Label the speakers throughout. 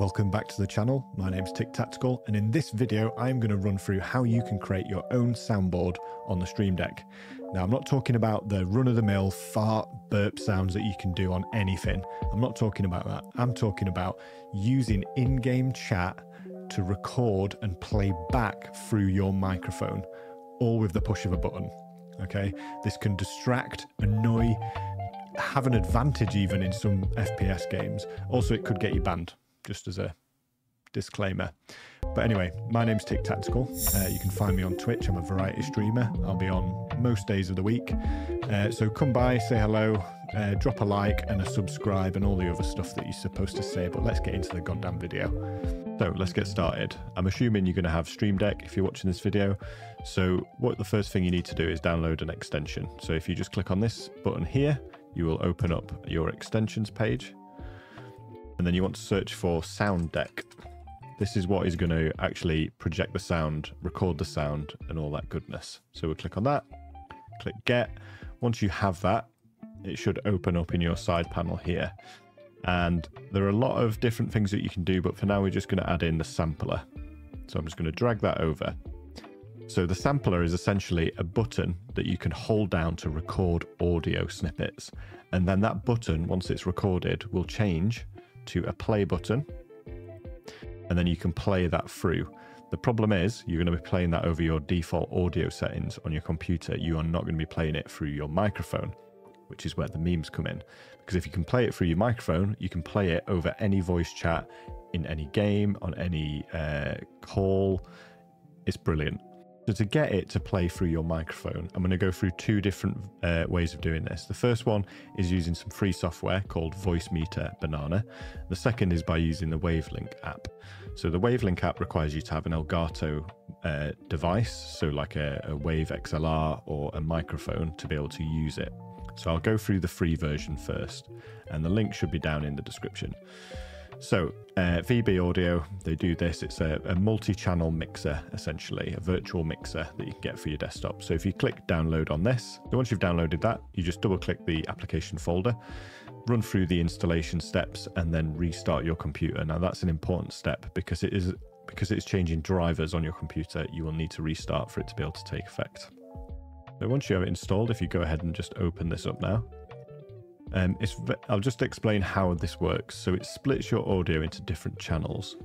Speaker 1: Welcome back to the channel. My name is Tick Tactical, and in this video, I'm going to run through how you can create your own soundboard on the Stream Deck. Now, I'm not talking about the run-of-the-mill fart burp sounds that you can do on anything. I'm not talking about that. I'm talking about using in-game chat to record and play back through your microphone, all with the push of a button. Okay, this can distract, annoy, have an advantage even in some FPS games. Also, it could get you banned, just as a disclaimer. But anyway, my name's Tick Tactical. Uh, you can find me on Twitch. I'm a variety streamer. I'll be on most days of the week. Uh, so come by, say hello, uh, drop a like and a subscribe and all the other stuff that you're supposed to say. But let's get into the goddamn video. So let's get started. I'm assuming you're going to have Stream Deck if you're watching this video. So what the first thing you need to do is download an extension. So if you just click on this button here, you will open up your extensions page. And then you want to search for Sound Deck. This is what is going to actually project the sound, record the sound, and all that goodness. So we'll click on that, click Get. Once you have that, it should open up in your side panel here. And there are a lot of different things that you can do, but for now we're just going to add in the sampler. So I'm just going to drag that over. So the sampler is essentially a button that you can hold down to record audio snippets. And then that button, once it's recorded, will change to a play button. And then you can play that through. The problem is you're going to be playing that over your default audio settings on your computer. You are not going to be playing it through your microphone, which is where the memes come in. Because if you can play it through your microphone, you can play it over any voice chat in any game, on any uh, call. It's brilliant. So to get it to play through your microphone, I'm going to go through two different uh, ways of doing this. The first one is using some free software called Voicemeeter Banana. The second is by using the Wavelink app. So the Wavelink app requires you to have an Elgato uh, device, so like a, a Wave XLR or a microphone to be able to use it. So I'll go through the free version first, and the link should be down in the description. So, uh, VB Audio, they do this. It's a, a multi channel mixer, essentially, a virtual mixer that you can get for your desktop. So, if you click download on this, once you've downloaded that, you just double click the application folder, run through the installation steps, and then restart your computer. Now, that's an important step because it is because it's changing drivers on your computer, you will need to restart for it to be able to take effect. So once you have it installed, if you go ahead and just open this up now, um, I'll just explain how this works. So it splits your audio into different channels.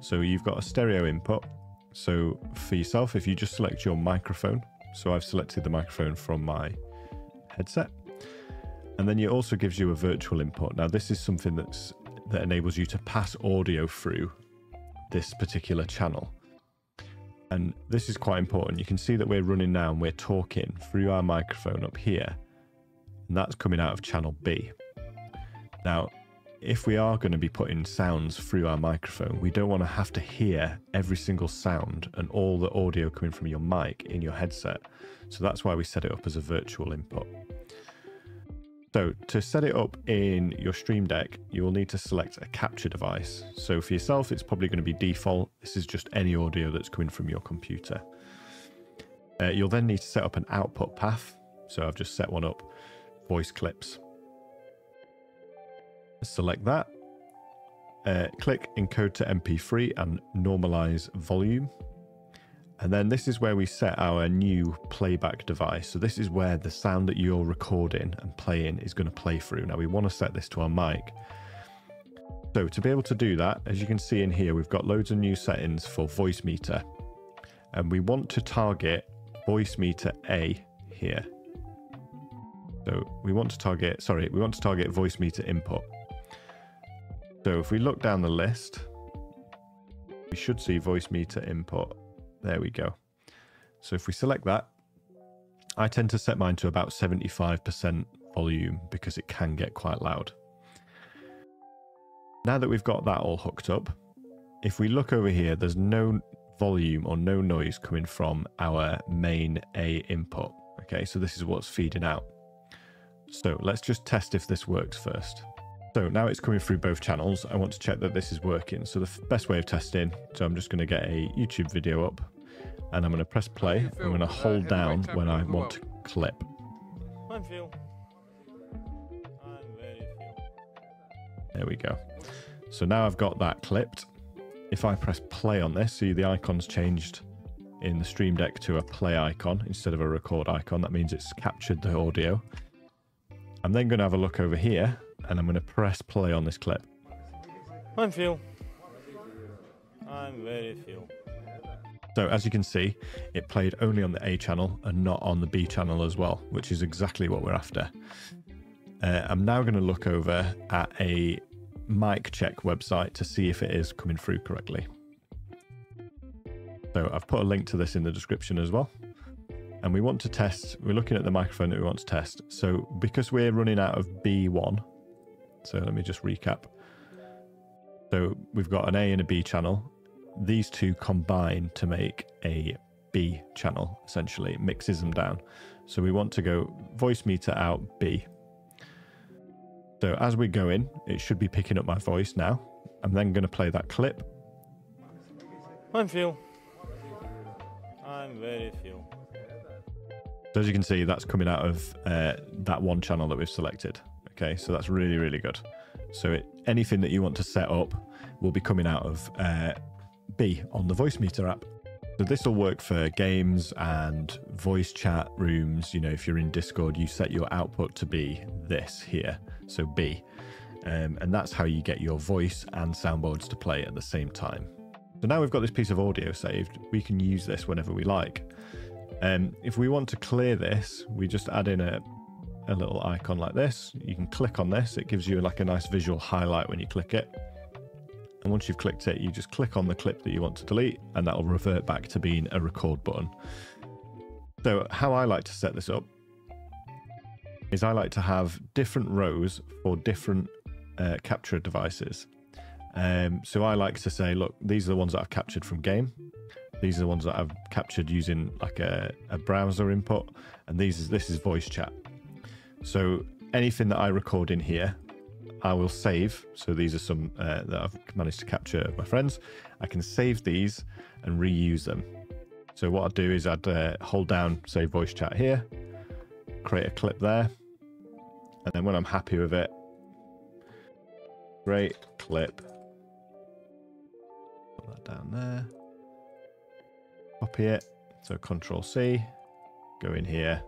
Speaker 1: So you've got a stereo input. So for yourself, if you just select your microphone, so I've selected the microphone from my headset, and then it also gives you a virtual input. Now this is something that's that enables you to pass audio through this particular channel. And this is quite important. You can see that we're running now and we're talking through our microphone up here and that's coming out of channel B. Now, if we are going to be putting sounds through our microphone, we don't want to have to hear every single sound and all the audio coming from your mic in your headset. So that's why we set it up as a virtual input. So to set it up in your Stream Deck, you will need to select a capture device. So for yourself, it's probably going to be default. This is just any audio that's coming from your computer. Uh, you'll then need to set up an output path. So I've just set one up voice clips. Select that. Uh, click encode to MP3 and normalize volume. And then this is where we set our new playback device. So this is where the sound that you're recording and playing is going to play through. Now we want to set this to our mic. So to be able to do that, as you can see in here, we've got loads of new settings for Voicemeeter. And we want to target Voicemeeter A here. So we want to target, sorry, we want to target Voicemeeter input. So if we look down the list, we should see Voicemeeter input. There we go. So if we select that, I tend to set mine to about 75% volume because it can get quite loud. Now that we've got that all hooked up, if we look over here, there's no volume or no noise coming from our main A input. Okay, so this is what's feeding out. So let's just test if this works first. So now it's coming through both channels. I want to check that this is working. So the best way of testing, so I'm just going to get a YouTube video up and I'm going to press play. I'm going to hold down when I want to clip. I'm Phil. I'm very Phil. There we go. So now I've got that clipped. If I press play on this, see the icon's changed in the Stream Deck to a play icon instead of a record icon. That means it's captured the audio. I'm then going to have a look over here and I'm going to press play on this clip.
Speaker 2: I'm Phil. I'm very Phil.
Speaker 1: So as you can see, it played only on the A channel and not on the B channel as well, which is exactly what we're after. Uh, I'm now going to look over at a mic check website to see if it is coming through correctly. So I've put a link to this in the description as well. And we want to test, we're looking at the microphone that we want to test. So because we're running out of B1, so let me just recap. So we've got an A and a B channel. These two combine to make a B channel, essentially. Mixes them down. So we want to go Voicemeeter out B. So as we go in, it should be picking up my voice now. I'm then going to play that clip.
Speaker 2: I'm Phil. I'm very Phil.
Speaker 1: So as you can see, that's coming out of uh, that one channel that we've selected. Okay, so that's really, really good. So it, anything that you want to set up will be coming out of uh, B on the Voicemeeter app. So this will work for games and voice chat rooms. You know, if you're in Discord, you set your output to be this here, so B. Um, and that's how you get your voice and soundboards to play at the same time. So now we've got this piece of audio saved, we can use this whenever we like. Um, if we want to clear this, we just add in a, a little icon like this. You can click on this. It gives you like a nice visual highlight when you click it. And once you've clicked it, you just click on the clip that you want to delete and that'll revert back to being a record button. So how I like to set this up is I like to have different rows for different uh, capture devices. Um, so I like to say, look, these are the ones that I've captured from game. These are the ones that I've captured using like a, a browser input, and these is this is voice chat. So anything that I record in here, I will save. So these are some uh, that I've managed to capture of my friends. I can save these and reuse them. So what I'd do is I'd uh, hold down, say, voice chat here, create a clip there, and then when I'm happy with it, great clip. Put that down there. Copy it. So Control C, go in here,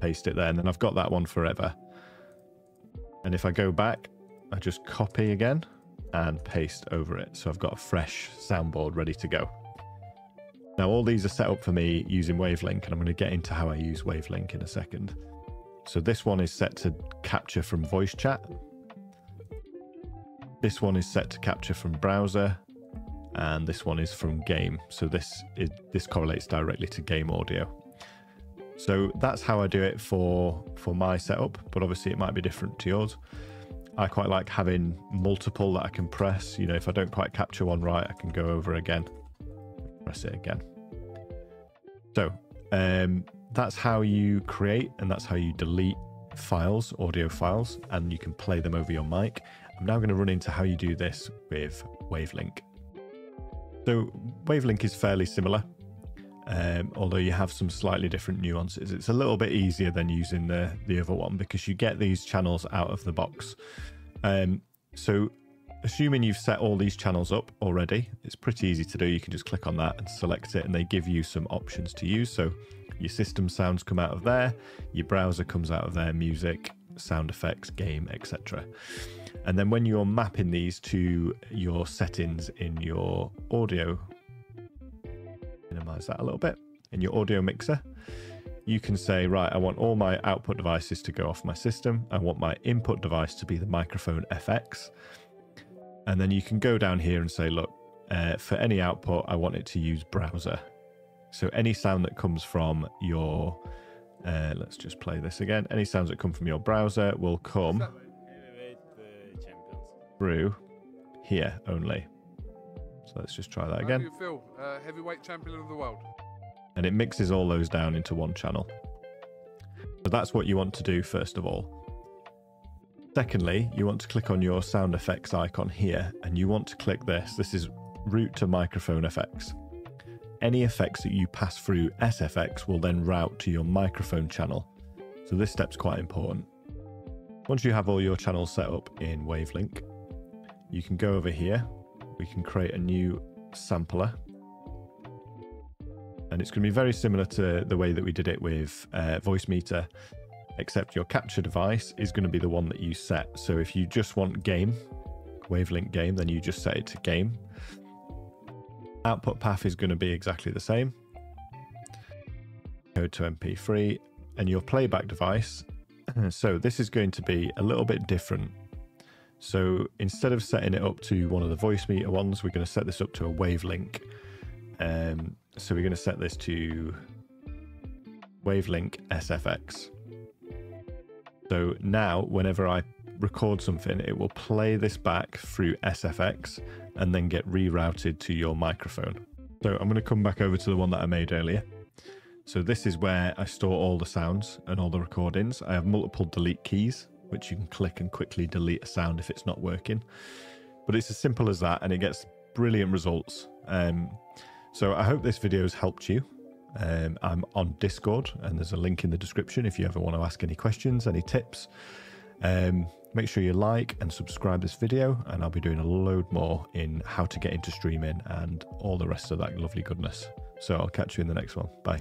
Speaker 1: paste it there, and then I've got that one forever. And if I go back, I just copy again and paste over it. So I've got a fresh soundboard ready to go. Now all these are set up for me using Wavelink and I'm going to get into how I use Wavelink in a second. So this one is set to capture from voice chat. This one is set to capture from browser and this one is from game. So this is, this correlates directly to game audio. So that's how I do it for for my setup, but obviously it might be different to yours. I quite like having multiple that I can press. You know, if I don't quite capture one right, I can go over again, press it again. So um, that's how you create and that's how you delete files, audio files, and you can play them over your mic. I'm now going to run into how you do this with Wavelink. So Wavelink is fairly similar um, although you have some slightly different nuances. It's a little bit easier than using the, the other one because you get these channels out of the box. Um, so assuming you've set all these channels up already, it's pretty easy to do. You can just click on that and select it and they give you some options to use. So your system sounds come out of there, your browser comes out of there, music, sound effects, game, etc. And then when you're mapping these to your settings in your audio minimize that a little bit. In your audio mixer, you can say, right, I want all my output devices to go off my system. I want my input device to be the microphone FX. And then you can go down here and say, look, uh, for any output, I want it to use browser. So any sound that comes from your, uh, let's just play this again. Any sounds that come from your browser will come through here only. So let's just try that again.
Speaker 3: How do you feel? Uh, heavyweight champion of the world.
Speaker 1: And it mixes all those down into one channel. So that's what you want to do first of all. Secondly, you want to click on your sound effects icon here and you want to click this. This is route to microphone effects. Any effects that you pass through SFX will then route to your microphone channel. So this step's quite important. Once you have all your channels set up in Wavelink, you can go over here. We can create a new sampler. And it's going to be very similar to the way that we did it with uh, Voicemeeter, except your capture device is going to be the one that you set. So if you just want game, Wavelink game, then you just set it to game. Output path is going to be exactly the same. Code to MP3 and your playback device. So this is going to be a little bit different. So instead of setting it up to one of the Voicemeeter ones, we're going to set this up to a Wavelink. Um, so we're going to set this to Wavelink SFX. So now, whenever I record something, it will play this back through SFX and then get rerouted to your microphone. So I'm going to come back over to the one that I made earlier. So this is where I store all the sounds and all the recordings. I have multiple delete keys, which you can click and quickly delete a sound if it's not working. But it's as simple as that and it gets brilliant results. Um, so I hope this video has helped you. Um, I'm on Discord and there's a link in the description if you ever want to ask any questions, any tips. Um, make sure you like and subscribe this video and I'll be doing a load more in how to get into streaming and all the rest of that lovely goodness. So I'll catch you in the next one. Bye.